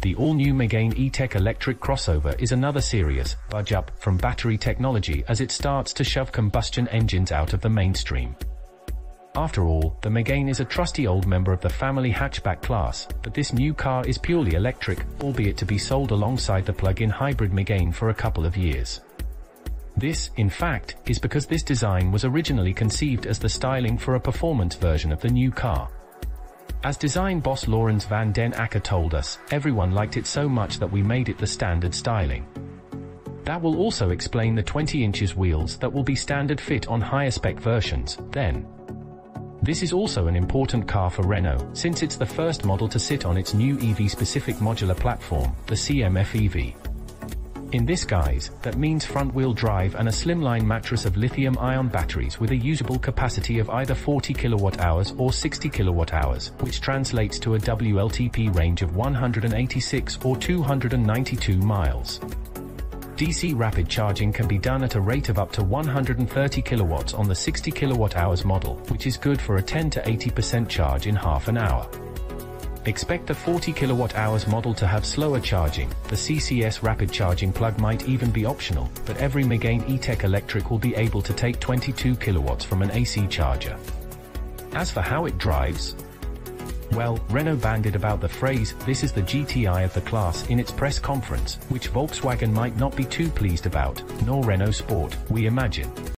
The all-new Megane E-Tech electric crossover is another serious budge up from battery technology as it starts to shove combustion engines out of the mainstream. After all, the Megane is a trusty old member of the family hatchback class, but this new car is purely electric, albeit to be sold alongside the plug-in hybrid Megane for a couple of years. This, in fact, is because this design was originally conceived as the styling for a performance version of the new car. As design boss Laurens van den Acker told us, everyone liked it so much that we made it the standard styling. That will also explain the 20 inches wheels that will be standard fit on higher spec versions, then. This is also an important car for Renault, since it's the first model to sit on its new EV-specific modular platform, the CMF EV. In this guise, that means front-wheel drive and a slimline mattress of lithium-ion batteries with a usable capacity of either 40 kWh or 60 kWh, which translates to a WLTP range of 186 or 292 miles. DC rapid charging can be done at a rate of up to 130 kilowatts on the 60 kWh model, which is good for a 10 to 80% charge in half an hour. Expect the 40 kWh model to have slower charging, the CCS rapid charging plug might even be optional, but every Megane E-Tech electric will be able to take 22 kilowatts from an AC charger. As for how it drives, well, Renault banded about the phrase, this is the GTI of the class in its press conference, which Volkswagen might not be too pleased about, nor Renault Sport, we imagine.